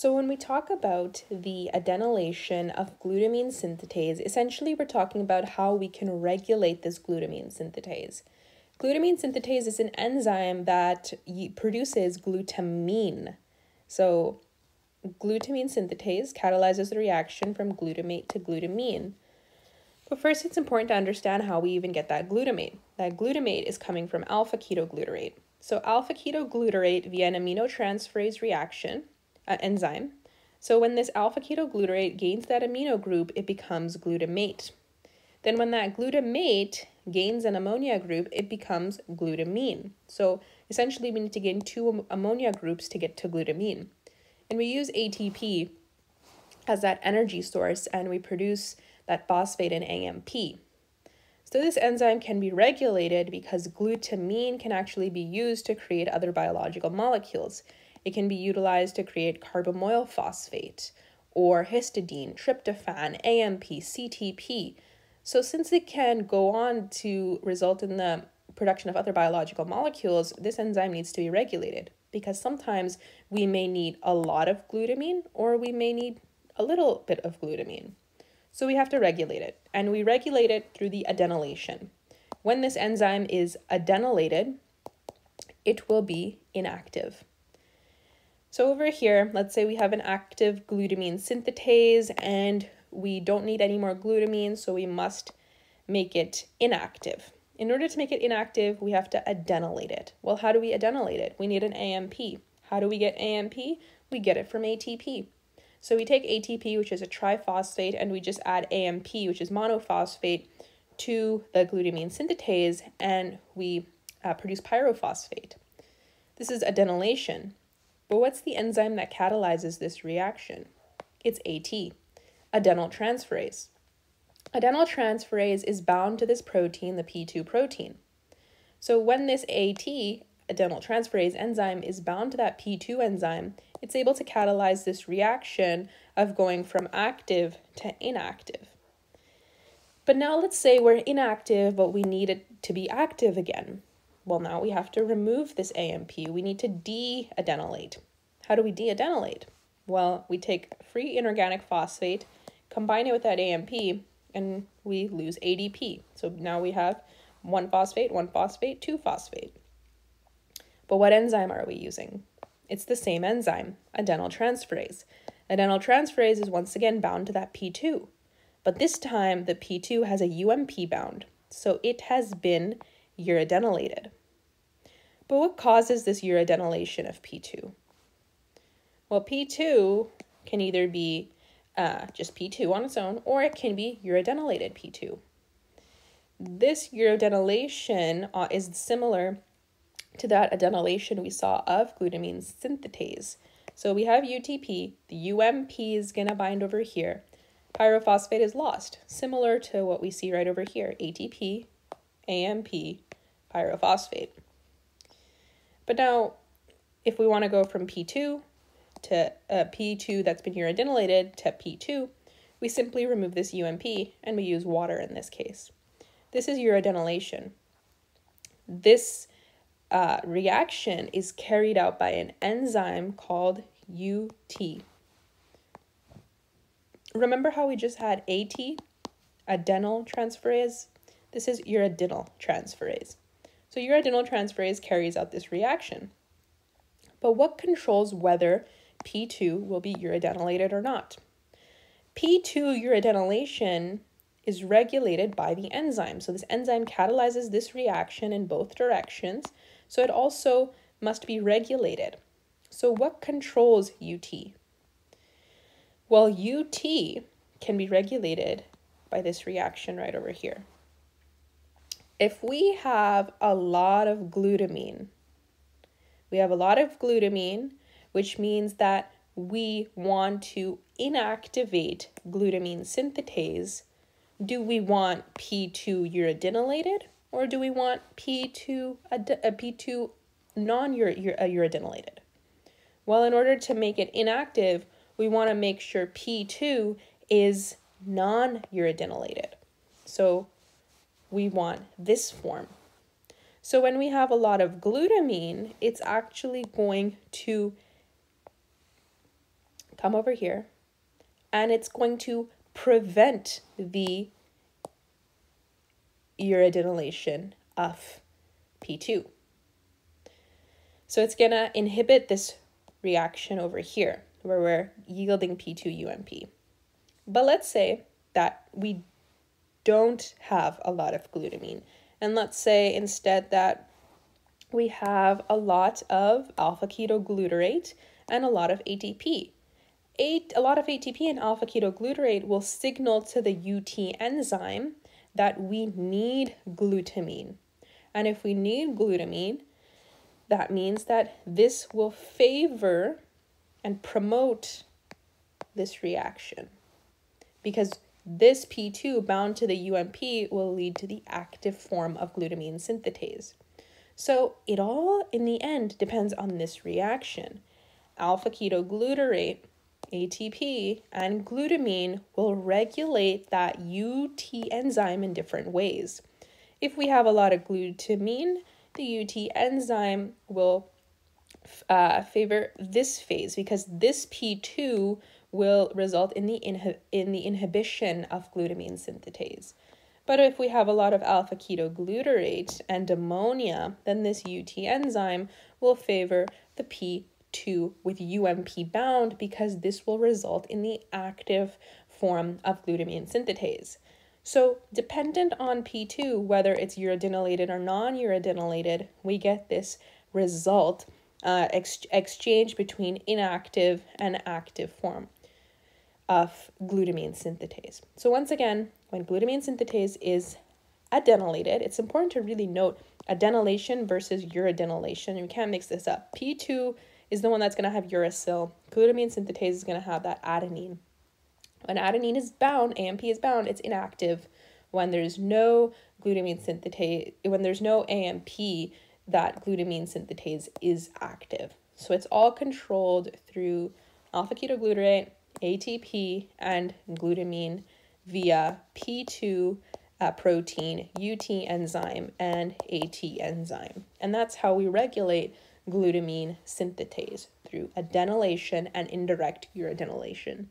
So when we talk about the adenylation of glutamine synthetase, essentially we're talking about how we can regulate this glutamine synthetase. Glutamine synthetase is an enzyme that produces glutamine. So glutamine synthetase catalyzes the reaction from glutamate to glutamine. But first, it's important to understand how we even get that glutamate. That glutamate is coming from alpha ketoglutarate. So alpha ketoglutarate via an aminotransferase reaction uh, enzyme. So when this alpha ketoglutarate gains that amino group, it becomes glutamate. Then when that glutamate gains an ammonia group, it becomes glutamine. So essentially we need to gain two ammonia groups to get to glutamine. And we use ATP as that energy source and we produce that phosphate in AMP. So this enzyme can be regulated because glutamine can actually be used to create other biological molecules. It can be utilized to create carbamoyl phosphate or histidine, tryptophan, AMP, CTP. So, since it can go on to result in the production of other biological molecules, this enzyme needs to be regulated because sometimes we may need a lot of glutamine or we may need a little bit of glutamine. So, we have to regulate it, and we regulate it through the adenylation. When this enzyme is adenylated, it will be inactive. So over here, let's say we have an active glutamine synthetase and we don't need any more glutamine, so we must make it inactive. In order to make it inactive, we have to adenylate it. Well, how do we adenylate it? We need an AMP. How do we get AMP? We get it from ATP. So we take ATP, which is a triphosphate, and we just add AMP, which is monophosphate, to the glutamine synthetase, and we uh, produce pyrophosphate. This is adenylation. But what's the enzyme that catalyzes this reaction? It's AT, adenyltransferase. Adenyltransferase is bound to this protein, the P2 protein. So when this AT, adenyltransferase enzyme, is bound to that P2 enzyme, it's able to catalyze this reaction of going from active to inactive. But now let's say we're inactive, but we need it to be active again. Well, now we have to remove this AMP. We need to de-adenylate. How do we de-adenylate? Well, we take free inorganic phosphate, combine it with that AMP, and we lose ADP. So now we have one phosphate, one phosphate, two phosphate. But what enzyme are we using? It's the same enzyme, adenyltransferase. Adenyltransferase is once again bound to that P2, but this time the P2 has a UMP bound, so it has been uradenylated. But what causes this uradenylation of P2? Well, P2 can either be uh, just P2 on its own, or it can be uradenylated P2. This uradenylation uh, is similar to that adenylation we saw of glutamine synthetase. So we have UTP, the UMP is going to bind over here. Pyrophosphate is lost, similar to what we see right over here, ATP, AMP, pyrophosphate. But now, if we want to go from P2 to uh, P2 that's been uradenylated to P2, we simply remove this UMP and we use water in this case. This is uradenylation. This uh, reaction is carried out by an enzyme called UT. Remember how we just had AT, adenyl transferase? This is uradenyl transferase. So uradenyl transferase carries out this reaction. But what controls whether P2 will be uradenylated or not? P2 uradenylation is regulated by the enzyme. So this enzyme catalyzes this reaction in both directions. So it also must be regulated. So what controls UT? Well, UT can be regulated by this reaction right over here if we have a lot of glutamine, we have a lot of glutamine, which means that we want to inactivate glutamine synthetase. Do we want P2 uradenylated or do we want P2 a uh, uh, P2 non-uradenylated? Uh, well, in order to make it inactive, we want to make sure P2 is non-uradenylated. So we want this form. So when we have a lot of glutamine, it's actually going to come over here and it's going to prevent the uradenylation of P2. So it's going to inhibit this reaction over here where we're yielding P2 UMP. But let's say that we don't have a lot of glutamine. And let's say instead that we have a lot of alpha ketoglutarate and a lot of ATP. Eight, a lot of ATP and alpha ketoglutarate will signal to the UT enzyme that we need glutamine. And if we need glutamine, that means that this will favor and promote this reaction because this P2 bound to the UMP will lead to the active form of glutamine synthetase. So it all in the end depends on this reaction. Alpha ketoglutarate, ATP, and glutamine will regulate that UT enzyme in different ways. If we have a lot of glutamine, the UT enzyme will uh, favor this phase because this P2 will result in the inhi- in the inhibition of glutamine synthetase. But if we have a lot of alpha ketoglutarate and ammonia, then this UT enzyme will favor the P2 with UMP bound because this will result in the active form of glutamine synthetase. So, dependent on P2, whether it's uradenylated or non uradenylated, we get this result uh, ex- exchange between inactive and active form of glutamine synthetase. So, once again, when glutamine synthetase is adenylated, it's important to really note adenylation versus uradenylation. You can't mix this up. P2 is the one that's going to have uracil, glutamine synthetase is going to have that adenine. When adenine is bound, AMP is bound, it's inactive. When there's no glutamine synthetase, when there's no AMP, that glutamine synthetase is active. So it's all controlled through alpha ketoglutarate, ATP, and glutamine via P2 uh, protein, UT enzyme, and AT enzyme. And that's how we regulate glutamine synthetase through adenylation and indirect uradenylation.